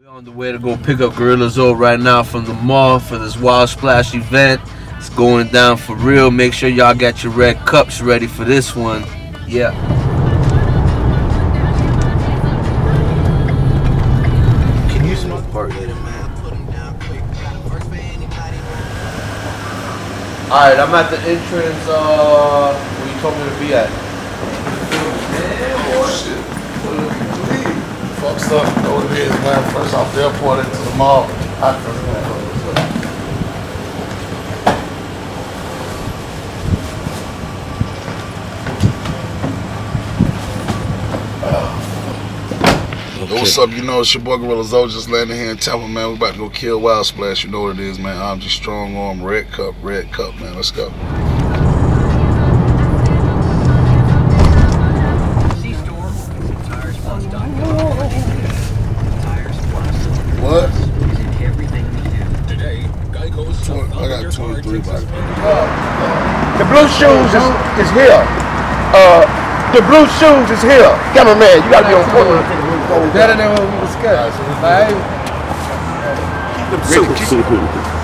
We're on the way to go pick up Gorilla Zoe right now from the mall for this Wild Splash event. It's going down for real. Make sure y'all got your red cups ready for this one. Yeah. Can you smell part later, man? Alright, I'm at the entrance uh where you told me to be at. Stuff. Know what it is, man. First off the airport into the mall. I Yo, what's up? You know, it's your boy Gorilla Zoe just landing here in Tampa, man. We about to go kill Wild Splash. You know what it is, man. I'm just StrongArm, red cup, red cup, man. Let's go. I got 23 The blue shoes is, is here. Uh, the blue shoes is here. Cameraman, you gotta be on point. Better than what we discussed. Keep them.